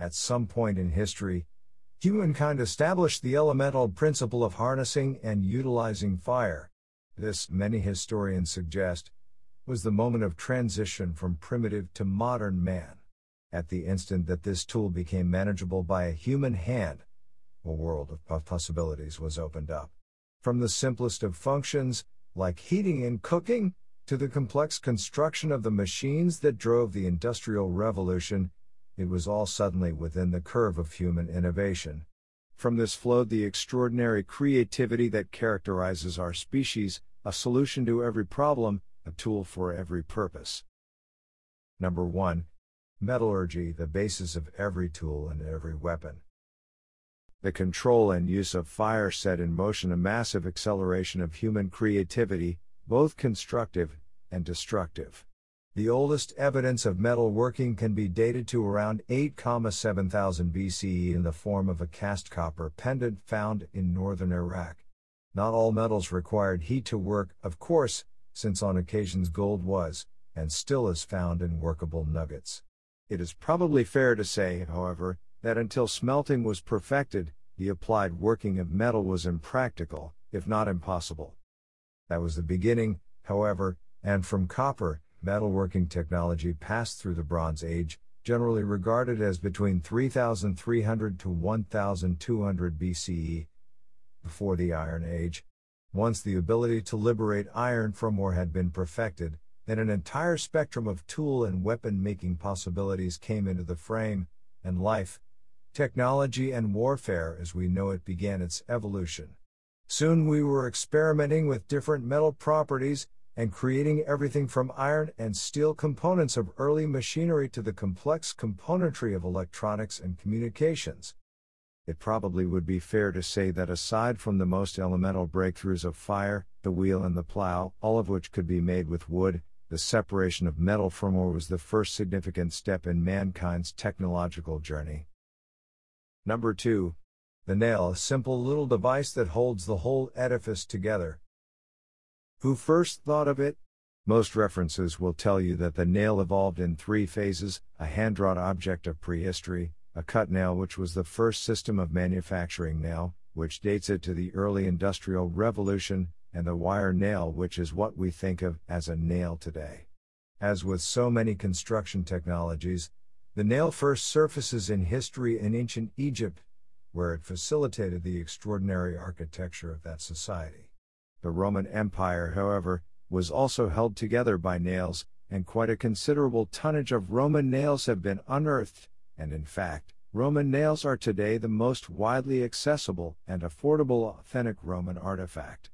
At some point in history, humankind established the elemental principle of harnessing and utilizing fire. This, many historians suggest, was the moment of transition from primitive to modern man. At the instant that this tool became manageable by a human hand, a world of possibilities was opened up. From the simplest of functions, like heating and cooking, to the complex construction of the machines that drove the Industrial Revolution, it was all suddenly within the curve of human innovation. From this flowed the extraordinary creativity that characterizes our species, a solution to every problem, a tool for every purpose. Number 1. Metallurgy, the basis of every tool and every weapon. The control and use of fire set in motion a massive acceleration of human creativity, both constructive and destructive. The oldest evidence of metalworking can be dated to around 8,7000 BCE in the form of a cast copper pendant found in northern Iraq. Not all metals required heat to work, of course, since on occasions gold was, and still is found in workable nuggets. It is probably fair to say, however, that until smelting was perfected, the applied working of metal was impractical, if not impossible. That was the beginning, however, and from copper, metalworking technology passed through the Bronze Age, generally regarded as between 3300 to 1200 BCE, before the Iron Age. Once the ability to liberate iron from ore had been perfected, then an entire spectrum of tool and weapon making possibilities came into the frame, and life, technology and warfare as we know it began its evolution. Soon we were experimenting with different metal properties and creating everything from iron and steel components of early machinery to the complex componentry of electronics and communications. It probably would be fair to say that aside from the most elemental breakthroughs of fire, the wheel, and the plow, all of which could be made with wood, the separation of metal from ore was the first significant step in mankind's technological journey. Number 2. The nail, a simple little device that holds the whole edifice together. Who first thought of it? Most references will tell you that the nail evolved in three phases a hand drawn object of prehistory, a cut nail, which was the first system of manufacturing nail, which dates it to the early Industrial Revolution, and the wire nail, which is what we think of as a nail today. As with so many construction technologies, the nail first surfaces in history in ancient Egypt, where it facilitated the extraordinary architecture of that society. The Roman Empire, however, was also held together by nails, and quite a considerable tonnage of Roman nails have been unearthed, and in fact, Roman nails are today the most widely accessible and affordable authentic Roman artifact.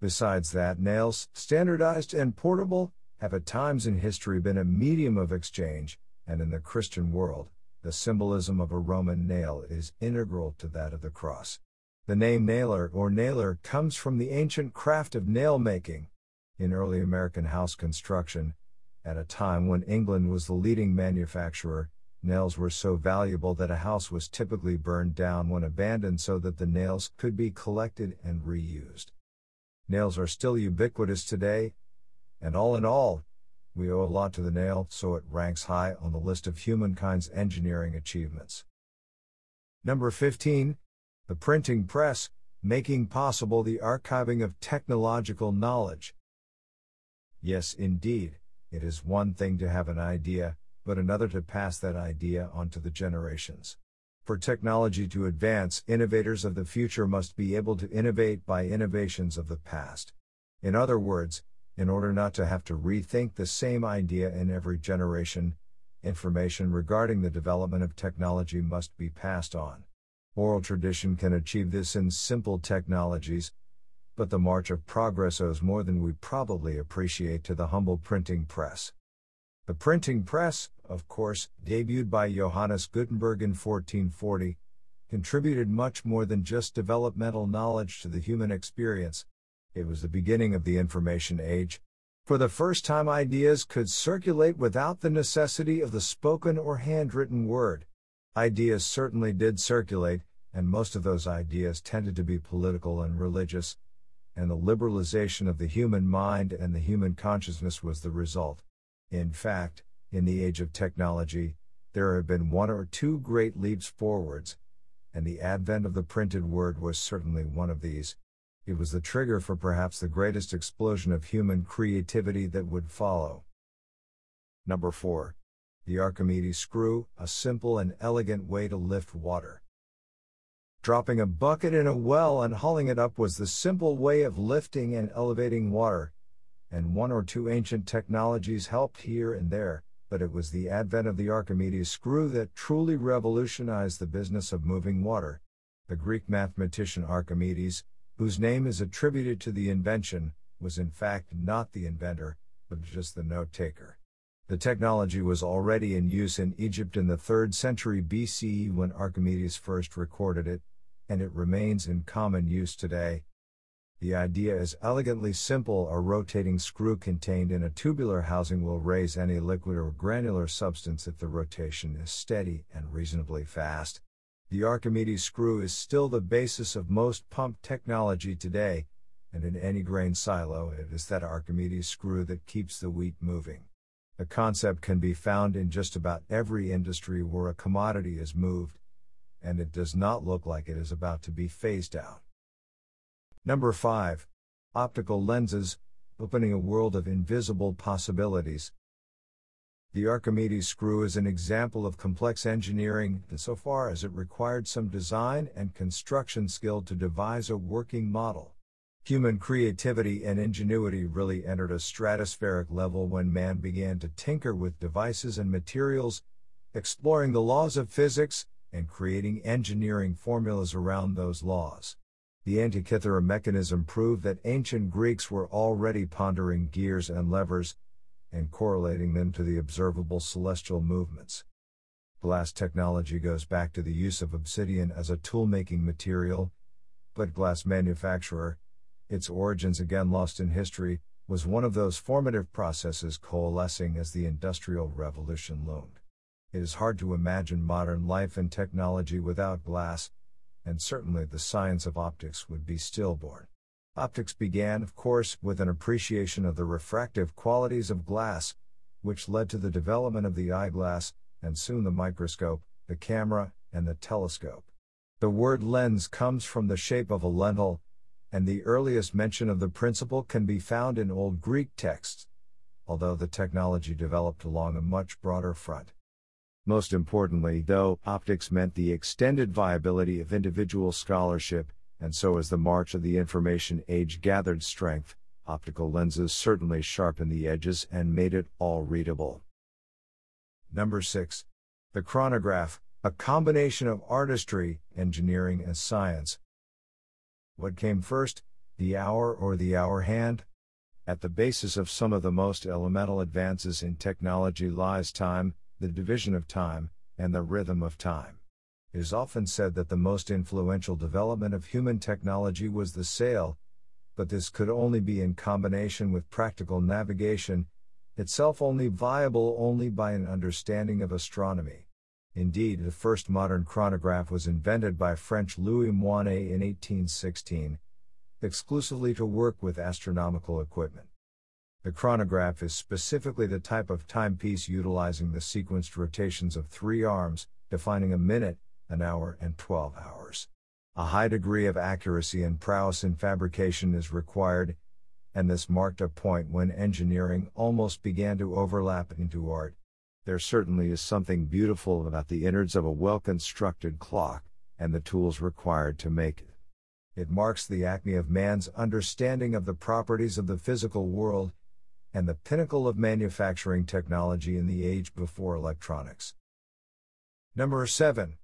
Besides that, nails, standardized and portable, have at times in history been a medium of exchange, and in the Christian world, the symbolism of a Roman nail is integral to that of the cross. The name nailer or nailer comes from the ancient craft of nail making. In early American house construction, at a time when England was the leading manufacturer, nails were so valuable that a house was typically burned down when abandoned so that the nails could be collected and reused. Nails are still ubiquitous today, and all in all, we owe a lot to the nail, so it ranks high on the list of humankind's engineering achievements. Number 15. The printing press, making possible the archiving of technological knowledge. Yes, indeed, it is one thing to have an idea, but another to pass that idea on to the generations. For technology to advance, innovators of the future must be able to innovate by innovations of the past. In other words, in order not to have to rethink the same idea in every generation, information regarding the development of technology must be passed on. Oral tradition can achieve this in simple technologies, but the march of progress owes more than we probably appreciate to the humble printing press. The printing press, of course, debuted by Johannes Gutenberg in 1440, contributed much more than just developmental knowledge to the human experience, it was the beginning of the information age. For the first time, ideas could circulate without the necessity of the spoken or handwritten word. Ideas certainly did circulate, and most of those ideas tended to be political and religious, and the liberalization of the human mind and the human consciousness was the result. In fact, in the age of technology, There have been one or two great leaps forwards, and the advent of the printed word was certainly one of these. It was the trigger for perhaps the greatest explosion of human creativity that would follow. Number 4. The Archimedes screw, a simple and elegant way to lift water. Dropping a bucket in a well and hauling it up was the simple way of lifting and elevating water, and one or two ancient technologies helped here and there, but it was the advent of the Archimedes screw that truly revolutionized the business of moving water. The Greek mathematician Archimedes, whose name is attributed to the invention, was in fact not the inventor, but just the note taker. The technology was already in use in Egypt in the 3rd century BCE when Archimedes first recorded it, and it remains in common use today. The idea is elegantly simple a rotating screw contained in a tubular housing will raise any liquid or granular substance if the rotation is steady and reasonably fast. The Archimedes screw is still the basis of most pump technology today, and in any grain silo, it is that Archimedes screw that keeps the wheat moving. The concept can be found in just about every industry where a commodity is moved, and it does not look like it is about to be phased out. Number 5. Optical lenses, opening a world of invisible possibilities. The Archimedes screw is an example of complex engineering insofar as it required some design and construction skill to devise a working model. Human creativity and ingenuity really entered a stratospheric level when man began to tinker with devices and materials, exploring the laws of physics, and creating engineering formulas around those laws. The Antikythera mechanism proved that ancient Greeks were already pondering gears and levers, and correlating them to the observable celestial movements. Glass technology goes back to the use of obsidian as a tool making material, but glass manufacturer, its origins again lost in history, was one of those formative processes coalescing as the Industrial Revolution loomed. It is hard to imagine modern life and technology without glass, and certainly the science of optics would be stillborn. Optics began, of course, with an appreciation of the refractive qualities of glass, which led to the development of the eyeglass, and soon the microscope, the camera, and the telescope. The word lens comes from the shape of a lentil, and the earliest mention of the principle can be found in Old Greek texts, although the technology developed along a much broader front. Most importantly, though, optics meant the extended viability of individual scholarship, and so as the march of the information age gathered strength, optical lenses certainly sharpened the edges and made it all readable. Number 6. The chronograph, a combination of artistry, engineering, and science. What came first, the hour or the hour hand? At the basis of some of the most elemental advances in technology lies time, the division of time, and the rhythm of time. It is often said that the most influential development of human technology was the sail, but this could only be in combination with practical navigation, itself only viable only by an understanding of astronomy. Indeed, the first modern chronograph was invented by French Louis Moinet in 1816, exclusively to work with astronomical equipment. The chronograph is specifically the type of timepiece utilizing the sequenced rotations of three arms, defining a minute, an hour, and 12 hours. A high degree of accuracy and prowess in fabrication is required, and this marked a point when engineering almost began to overlap into art. There certainly is something beautiful about the innards of a well constructed clock, and the tools required to make it. It marks the acme of man's understanding of the properties of the physical world, and the pinnacle of manufacturing technology in the age before electronics. Number 7.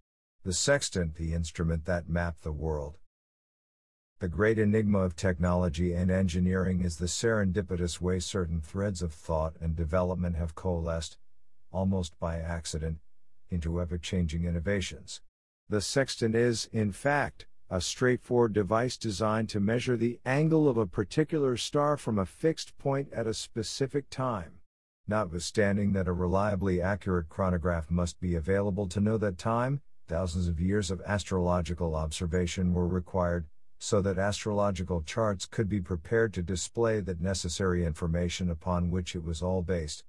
The sextant, the instrument that mapped the world. The great enigma of technology and engineering is the serendipitous way certain threads of thought and development have coalesced, almost by accident, into ever changing innovations. The sextant is, in fact, a straightforward device designed to measure the angle of a particular star from a fixed point at a specific time. Notwithstanding that a reliably accurate chronograph must be available to know that time, thousands of years of astrological observation were required, so that astrological charts could be prepared to display that necessary information upon which it was all based.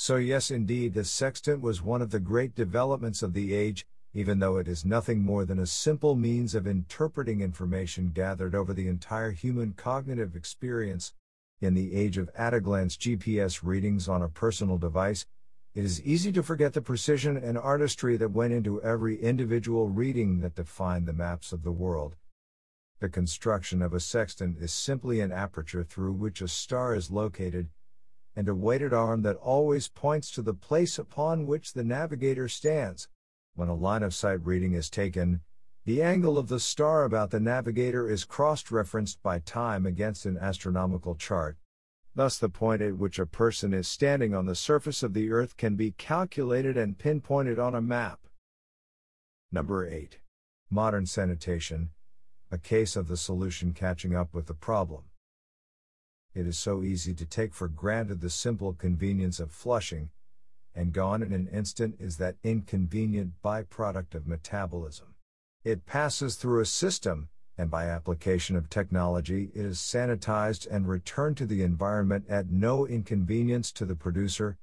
So, yes, indeed, the sextant was one of the great developments of the age, even though it is nothing more than a simple means of interpreting information gathered over the entire human cognitive experience. In the age of at a glance GPS readings on a personal device, it is easy to forget the precision and artistry that went into every individual reading that defined the maps of the world. The construction of a sextant is simply an aperture through which a star is located, and a weighted arm that always points to the place upon which the navigator stands. When a line of sight reading is taken, the angle of the star about the navigator is cross referenced by time against an astronomical chart. Thus, the point at which a person is standing on the surface of the Earth can be calculated and pinpointed on a map. Number 8. Modern sanitation, a case of the solution catching up with the problem. It is so easy to take for granted the simple convenience of flushing, and gone in an instant is that inconvenient byproduct of metabolism. It passes through a system, and by application of technology it is sanitized and returned to the environment at no inconvenience to the producer.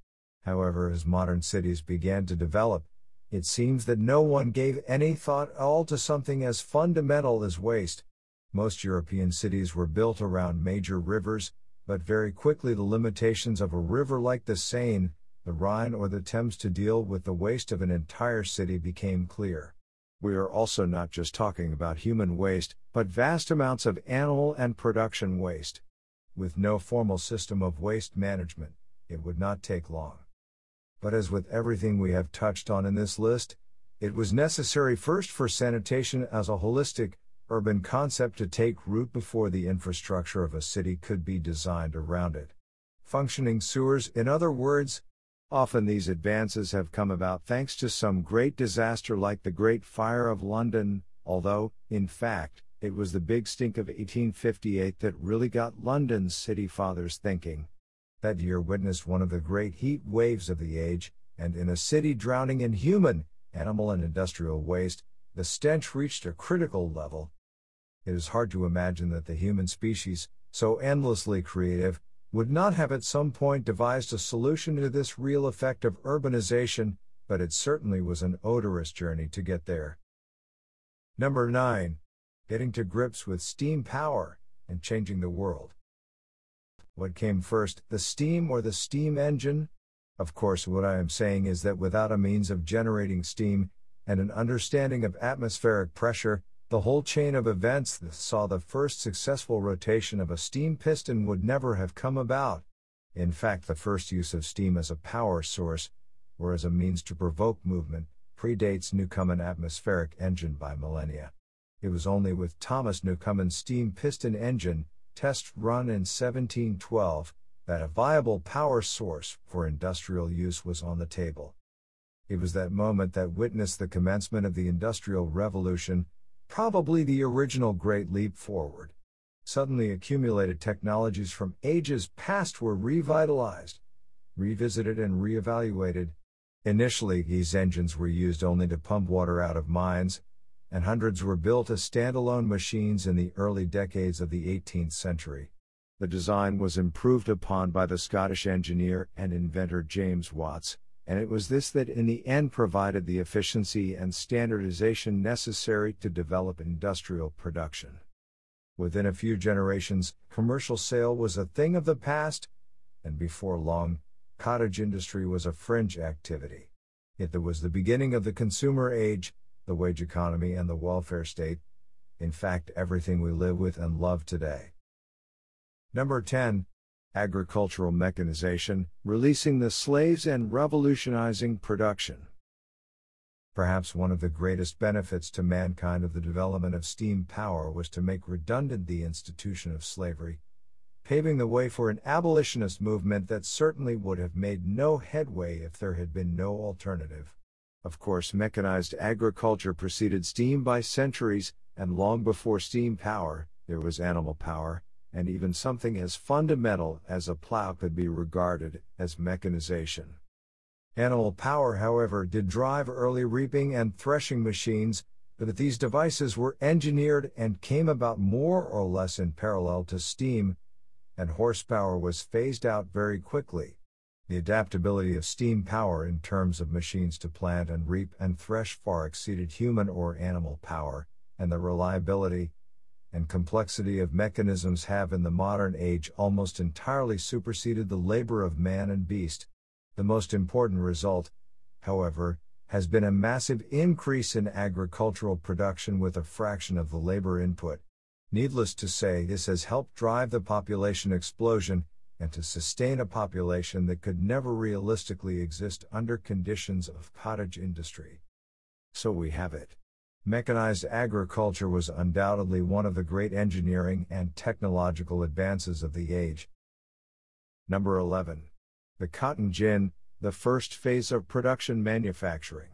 However, as modern cities began to develop, it seems that no one gave any thought at all to something as fundamental as waste. Most European cities were built around major rivers, but very quickly the limitations of a river like the Seine, the Rhine, or the Thames to deal with the waste of an entire city became clear we are also not just talking about human waste, but vast amounts of animal and production waste. With no formal system of waste management, it would not take long. But as with everything we have touched on in this list, it was necessary first for sanitation as a holistic, urban concept to take root before the infrastructure of a city could be designed around it. Functioning sewers, in other words, Often these advances have come about thanks to some great disaster like the Great Fire of London, although, in fact, it was the big stink of 1858 that really got London's city fathers thinking. That year witnessed one of the great heat waves of the age, and in a city drowning in human, animal, and industrial waste, the stench reached a critical level. It is hard to imagine that the human species, so endlessly creative, would not have at some point devised a solution to this real effect of urbanization, but it certainly was an odorous journey to get there. Number 9. Getting to grips with steam power and changing the world. What came first, the steam or the steam engine? Of course, what I am saying is that without a means of generating steam and an understanding of atmospheric pressure, the whole chain of events that saw the first successful rotation of a steam piston would never have come about. In fact, the first use of steam as a power source, or as a means to provoke movement, predates Newcomen atmospheric engine by millennia. It was only with Thomas Newcomen's steam piston engine, test run in 1712, that a viable power source for industrial use was on the table. It was that moment that witnessed the commencement of the Industrial Revolution, Probably the original great leap forward. Suddenly accumulated technologies from ages past were revitalized, revisited, and reevaluated. Initially, these engines were used only to pump water out of mines, and hundreds were built as standalone machines in the early decades of the 18th century. The design was improved upon by the Scottish engineer and inventor James Watts, and it was this that in the end provided the efficiency and standardization necessary to develop industrial production. Within a few generations, commercial sale was a thing of the past, and before long, cottage industry was a fringe activity. There was the beginning of the consumer age, the wage economy, and the welfare state, in fact, everything we live with and love today. Number 10 agricultural mechanization, releasing the slaves and revolutionizing production. Perhaps one of the greatest benefits to mankind of the development of steam power was to make redundant the institution of slavery, paving the way for an abolitionist movement that certainly would have made no headway if there had been no alternative. Of course, mechanized agriculture preceded steam by centuries, and long before steam power, there was animal power, and even something as fundamental as a plow could be regarded as mechanization. Animal power, however, did drive early reaping and threshing machines, but these devices were engineered and came about more or less in parallel to steam, and horsepower was phased out very quickly. The adaptability of steam power in terms of machines to plant and reap and thresh far exceeded human or animal power, and the reliability and complexity of mechanisms have in the modern age almost entirely superseded the labor of man and beast. The most important result, however, has been a massive increase in agricultural production with a fraction of the labor input. Needless to say, this has helped drive the population explosion and to sustain a population that could never realistically exist under conditions of cottage industry. So we have it. Mechanized agriculture was undoubtedly one of the great engineering and technological advances of the age. Number 11. The cotton gin, the first phase of production manufacturing.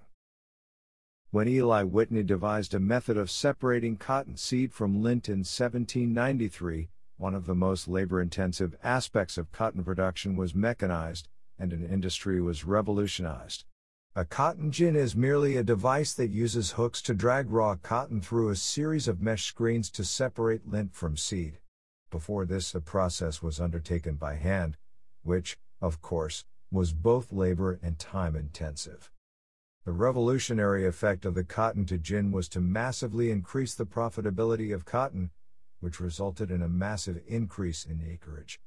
When Eli Whitney devised a method of separating cotton seed from lint in 1793, one of the most labor intensive aspects of cotton production was mechanized, and an industry was revolutionized. A cotton gin is merely a device that uses hooks to drag raw cotton through a series of mesh screens to separate lint from seed. Before this, the process was undertaken by hand, which, of course, was both labor and time intensive. The revolutionary effect of the cotton to gin was to massively increase the profitability of cotton, which resulted in a massive increase in acreage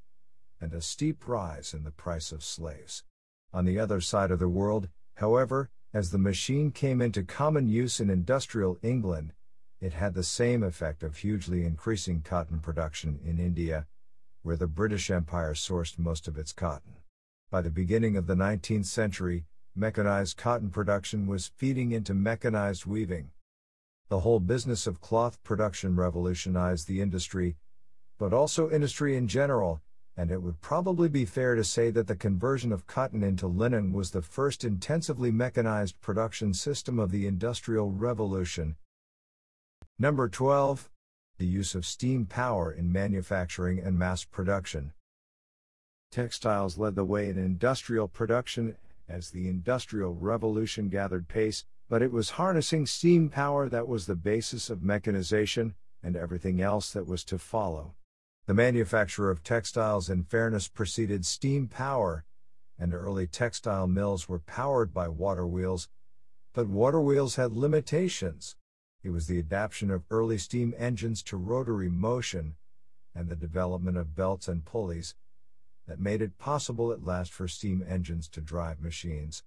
and a steep rise in the price of slaves. On the other side of the world, however, as the machine came into common use in industrial England, it had the same effect of hugely increasing cotton production in India, where the British Empire sourced most of its cotton. By the beginning of the 19th century, mechanized cotton production was feeding into mechanized weaving, the whole business of cloth production revolutionized the industry, but also industry in general, and it would probably be fair to say that the conversion of cotton into linen was the first intensively mechanized production system of the Industrial Revolution. Number 12. The use of steam power in manufacturing and mass production. Textiles led the way in industrial production as the Industrial Revolution gathered pace, but it was harnessing steam power that was the basis of mechanization, and everything else that was to follow. The manufacture of textiles in fairness preceded steam power, and early textile mills were powered by water wheels, but water wheels had limitations. It was the adaptation of early steam engines to rotary motion, and the development of belts and pulleys, that made it possible at last for steam engines to drive machines.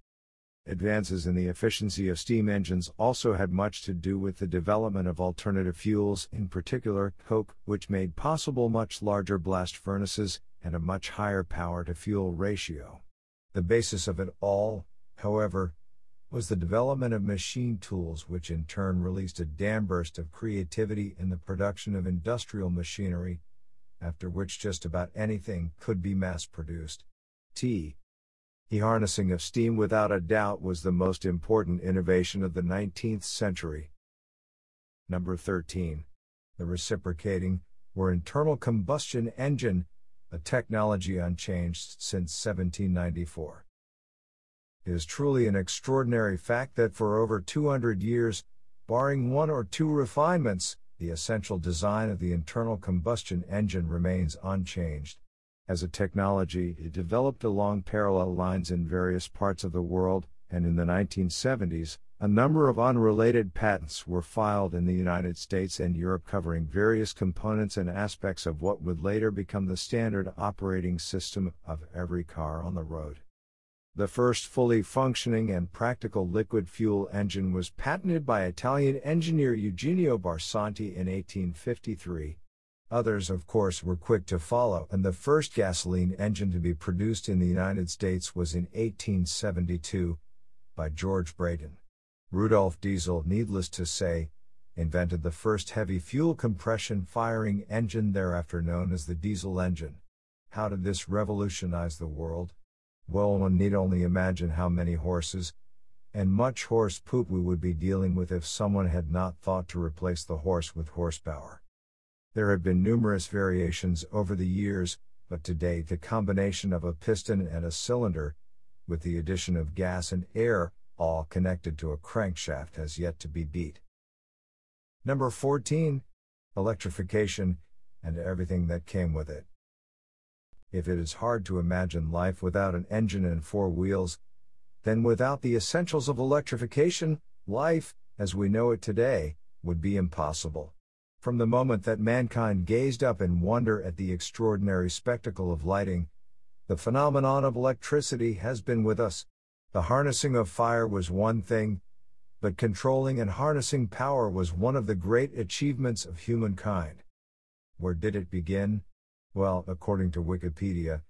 Advances in the efficiency of steam engines also had much to do with the development of alternative fuels, in particular, coke, which made possible much larger blast furnaces and a much higher power to fuel ratio. The basis of it all, however, was the development of machine tools, which in turn released a dam burst of creativity in the production of industrial machinery, after which just about anything could be mass produced. T. The harnessing of steam without a doubt was the most important innovation of the 19th century. Number 13. The reciprocating, or internal combustion engine, a technology unchanged since 1794. It is truly an extraordinary fact that for over 200 years, barring one or two refinements, the essential design of the internal combustion engine remains unchanged. As a technology, it developed along parallel lines in various parts of the world, and in the 1970s, a number of unrelated patents were filed in the United States and Europe covering various components and aspects of what would later become the standard operating system of every car on the road. The first fully functioning and practical liquid fuel engine was patented by Italian engineer Eugenio Barsanti in 1853, Others, of course, were quick to follow, and the first gasoline engine to be produced in the United States was in 1872 by George Brayton. Rudolf Diesel, needless to say, invented the first heavy fuel compression firing engine thereafter known as the diesel engine. How did this revolutionize the world? Well, one need only imagine how many horses and much horse poop we would be dealing with if someone had not thought to replace the horse with horsepower. There have been numerous variations over the years, but to date the combination of a piston and a cylinder, with the addition of gas and air, all connected to a crankshaft has yet to be beat. Number 14. Electrification, and everything that came with it. If it is hard to imagine life without an engine and four wheels, then without the essentials of electrification, life, as we know it today, would be impossible. From the moment that mankind gazed up in wonder at the extraordinary spectacle of lighting, the phenomenon of electricity has been with us. The harnessing of fire was one thing, but controlling and harnessing power was one of the great achievements of humankind. Where did it begin? Well, according to Wikipedia,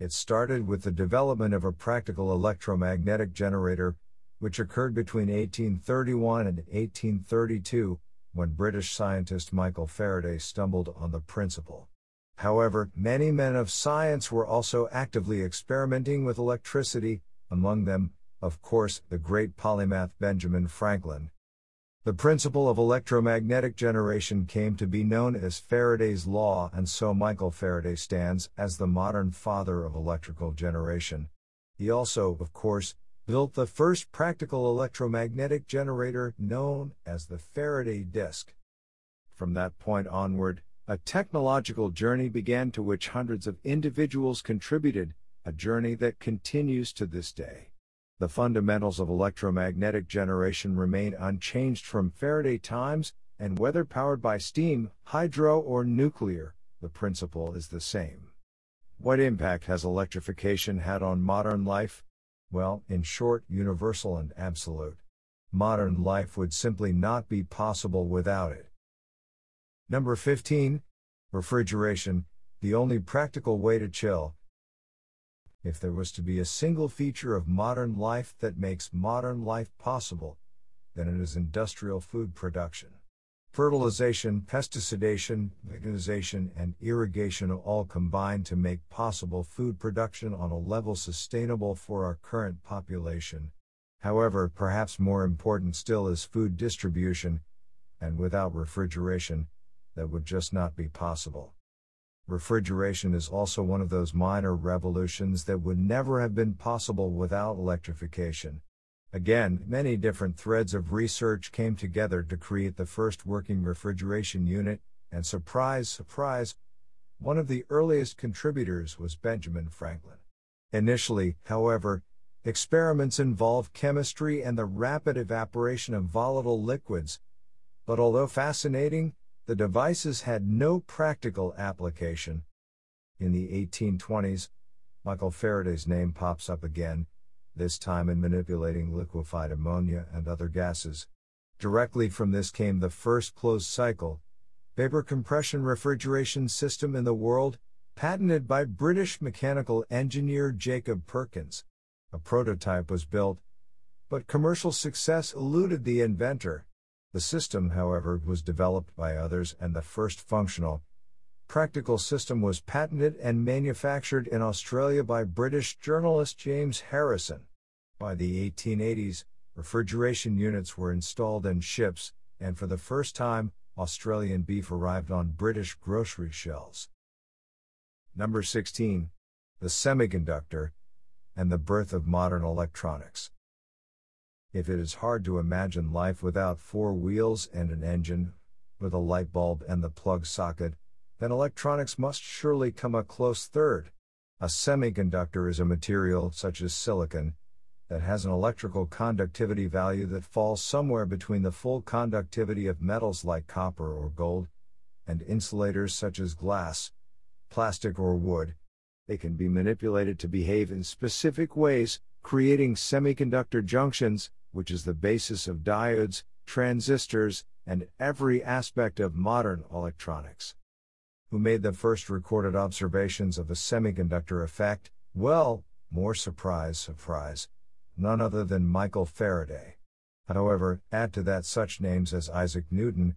it started with the development of a practical electromagnetic generator, which occurred between 1831 and 1832, when British scientist Michael Faraday stumbled on the principle. However, many men of science were also actively experimenting with electricity, among them, of course, the great polymath Benjamin Franklin, the principle of electromagnetic generation came to be known as Faraday's law, and so Michael Faraday stands as the modern father of electrical generation. He also, of course, built the first practical electromagnetic generator known as the Faraday disk. From that point onward, a technological journey began to which hundreds of individuals contributed, a journey that continues to this day. The fundamentals of electromagnetic generation remain unchanged from Faraday times, and whether powered by steam, hydro, or nuclear, the principle is the same. What impact has electrification had on modern life? Well, in short, universal and absolute. Modern life would simply not be possible without it. Number 15. Refrigeration, the only practical way to chill, if there was to be a single feature of modern life that makes modern life possible, then it is industrial food production. Fertilization, pesticidation, mechanization, and irrigation all combine to make possible food production on a level sustainable for our current population. However, perhaps more important still is food distribution, and without refrigeration, that would just not be possible. Refrigeration is also one of those minor revolutions that would never have been possible without electrification. Again, many different threads of research came together to create the first working refrigeration unit, and surprise, surprise, one of the earliest contributors was Benjamin Franklin. Initially, however, experiments involved chemistry and the rapid evaporation of volatile liquids, but although fascinating, the devices had no practical application. In the 1820s, Michael Faraday's name pops up again, this time in manipulating liquefied ammonia and other gases. Directly from this came the first closed cycle, vapor compression refrigeration system in the world, patented by British mechanical engineer Jacob Perkins. A prototype was built, but commercial success eluded the inventor. The system, however, was developed by others and the first functional, practical system was patented and manufactured in Australia by British journalist James Harrison. By the 1880s, refrigeration units were installed in ships, and for the first time, Australian beef arrived on British grocery shelves. Number 16. The semiconductor and the birth of modern electronics. If it is hard to imagine life without four wheels and an engine, with a light bulb and the plug socket, then electronics must surely come a close third. A semiconductor is a material, such as silicon, that has an electrical conductivity value that falls somewhere between the full conductivity of metals like copper or gold, and insulators such as glass, plastic, or wood. They can be manipulated to behave in specific ways, creating semiconductor junctions, which is the basis of diodes, transistors, and every aspect of modern electronics. Who made the first recorded observations of the semiconductor effect? Well, more surprise, surprise, none other than Michael Faraday. However, add to that such names as Isaac Newton,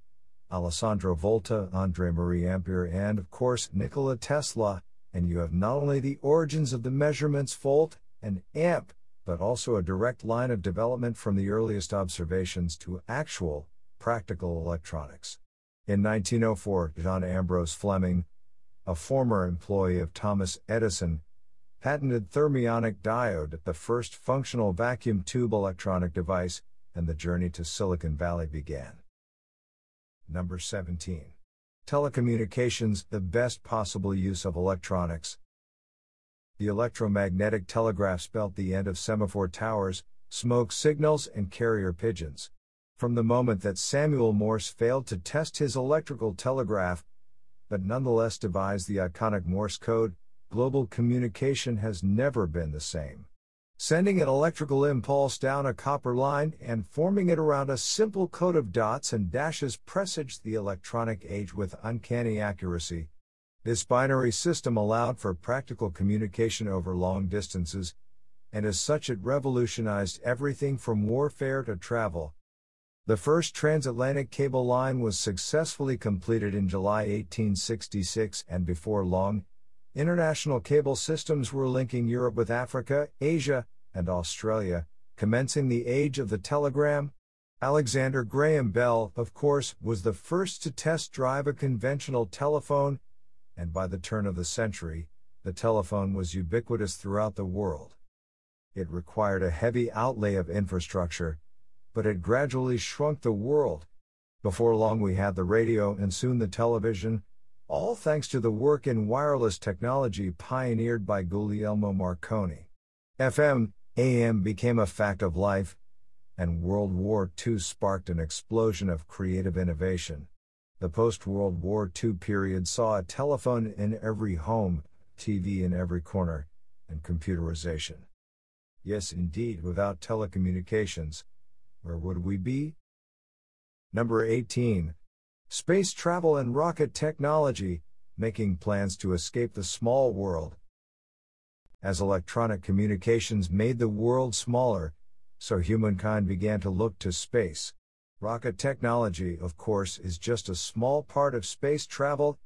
Alessandro Volta, Andre Marie Ampere, and of course Nikola Tesla, and you have not only the origins of the measurements volt and amp, but also a direct line of development from the earliest observations to actual, practical electronics. In 1904, John Ambrose Fleming, a former employee of Thomas Edison, patented thermionic diode, the first functional vacuum tube electronic device, and the journey to Silicon Valley began. Number 17. Telecommunications, the best possible use of electronics. The electromagnetic telegraph spelt the end of semaphore towers, smoke signals, and carrier pigeons. From the moment that Samuel Morse failed to test his electrical telegraph, but nonetheless devised the iconic Morse code, global communication has never been the same. Sending an electrical impulse down a copper line and forming it around a simple code of dots and dashes presaged the electronic age with uncanny accuracy. This binary system allowed for practical communication over long distances, and as such it revolutionized everything from warfare to travel. The first transatlantic cable line was successfully completed in July 1866, and before long, international cable systems were linking Europe with Africa, Asia, and Australia, commencing the age of the telegram. Alexander Graham Bell, of course, was the first to test drive a conventional telephone and by the turn of the century, the telephone was ubiquitous throughout the world. It required a heavy outlay of infrastructure, but it gradually shrunk the world. Before long, we had the radio and soon the television, all thanks to the work in wireless technology pioneered by Guglielmo Marconi. FM, AM became a fact of life, and World War II sparked an explosion of creative innovation. The post World War II period saw a telephone in every home, TV in every corner, and computerization. Yes, indeed, without telecommunications, where would we be? Number 18. Space travel and rocket technology, making plans to escape the small world. As electronic communications made the world smaller, so humankind began to look to space. Rocket technology, of course, is just a small part of space travel,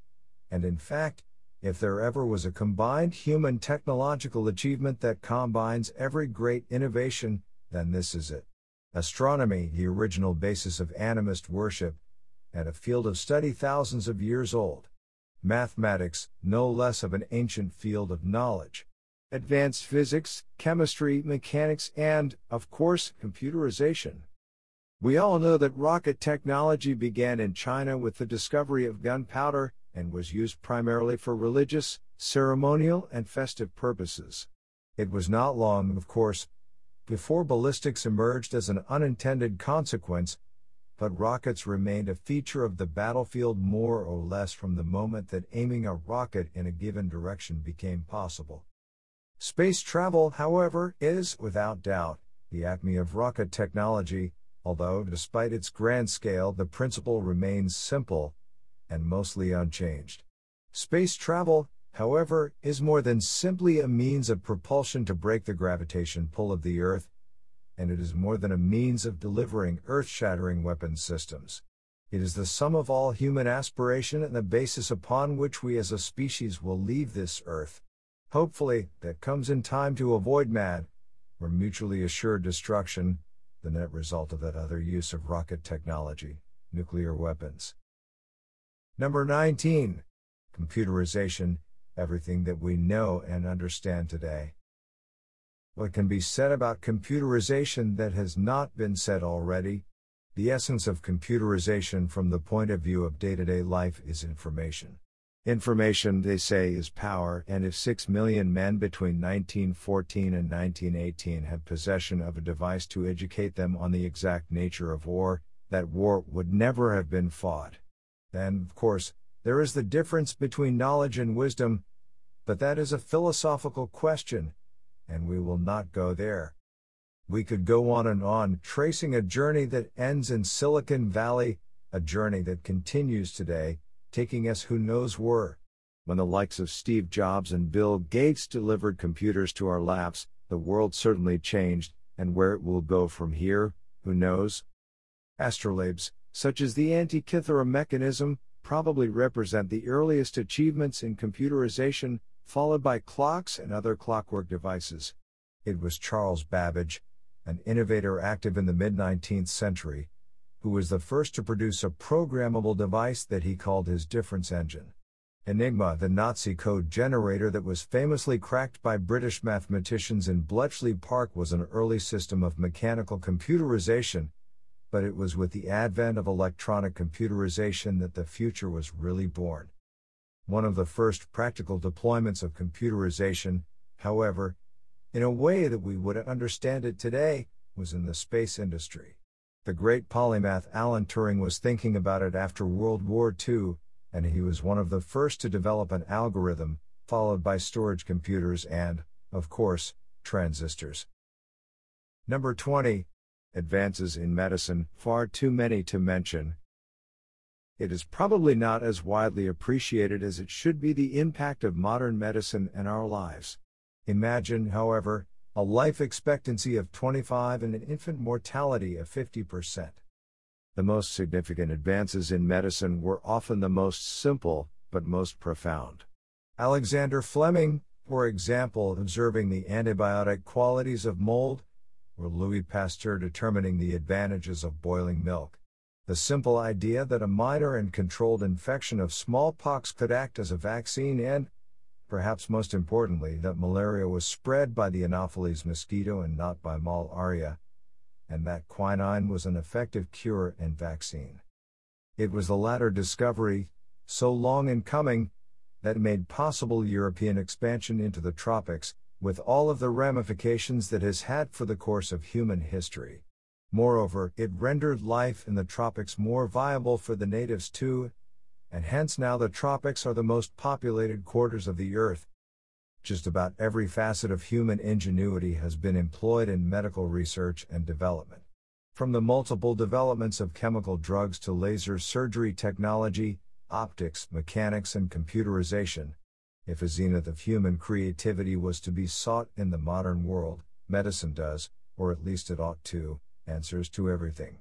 and in fact, if there ever was a combined human technological achievement that combines every great innovation, then this is it. Astronomy, the original basis of animist worship, and a field of study thousands of years old. Mathematics, no less of an ancient field of knowledge. Advanced physics, chemistry, mechanics, and, of course, computerization. We all know that rocket technology began in China with the discovery of gunpowder and was used primarily for religious, ceremonial, and festive purposes. It was not long, of course, before ballistics emerged as an unintended consequence, but rockets remained a feature of the battlefield more or less from the moment that aiming a rocket in a given direction became possible. Space travel, however, is, without doubt, the acme of rocket technology, although despite its grand scale the principle remains simple and mostly unchanged. Space travel, however, is more than simply a means of propulsion to break the gravitation pull of the Earth, and it is more than a means of delivering earth shattering weapons systems. It is the sum of all human aspiration and the basis upon which we as a species will leave this Earth. Hopefully, that comes in time to avoid mad, or mutually assured destruction, the net result of that other use of rocket technology, nuclear weapons. Number 19. Computerization, everything that we know and understand today. What can be said about computerization that has not been said already? The essence of computerization from the point of view of day to day life is information. Information, they say, is power, and if 6 million men between 1914 and 1918 had possession of a device to educate them on the exact nature of war, that war would never have been fought. Then, of course, there is the difference between knowledge and wisdom, but that is a philosophical question, and we will not go there. We could go on and on, tracing a journey that ends in Silicon Valley, a journey that continues today taking us who knows where. When the likes of Steve Jobs and Bill Gates delivered computers to our laps, the world certainly changed, and where it will go from here, who knows? Astrolabes, such as the Antikythera mechanism, probably represent the earliest achievements in computerization, followed by clocks and other clockwork devices. It was Charles Babbage, an innovator active in the mid 19th century, who was the first to produce a programmable device that he called his difference engine. Enigma, the Nazi code generator that was famously cracked by British mathematicians in Bletchley Park, was an early system of mechanical computerization, but it was with the advent of electronic computerization that the future was really born. One of the first practical deployments of computerization, however, in a way that we would understand it today, was in the space industry. The great polymath Alan Turing was thinking about it after World War II, and he was one of the first to develop an algorithm, followed by storage computers and, of course, transistors. Number 20. Advances in medicine, far too many to mention. It is probably not as widely appreciated as it should be the impact of modern medicine and our lives. Imagine, however, a life expectancy of 25 and an infant mortality of 50%. The most significant advances in medicine were often the most simple, but most profound. Alexander Fleming, for example, observing the antibiotic qualities of mold, or Louis Pasteur determining the advantages of boiling milk. The simple idea that a minor and controlled infection of smallpox could act as a vaccine and, perhaps most importantly, that malaria was spread by the Anopheles mosquito and not by malaria, and that quinine was an effective cure and vaccine. It was the latter discovery, so long in coming, that made possible European expansion into the tropics, with all of the ramifications that has had for the course of human history. Moreover, it rendered life in the tropics more viable for the natives too, and hence now the tropics are the most populated quarters of the earth. Just about every facet of human ingenuity has been employed in medical research and development. From the multiple developments of chemical drugs to laser surgery technology, optics, mechanics, and computerization. If a zenith of human creativity was to be sought in the modern world, medicine does, or at least it ought to, answers to everything.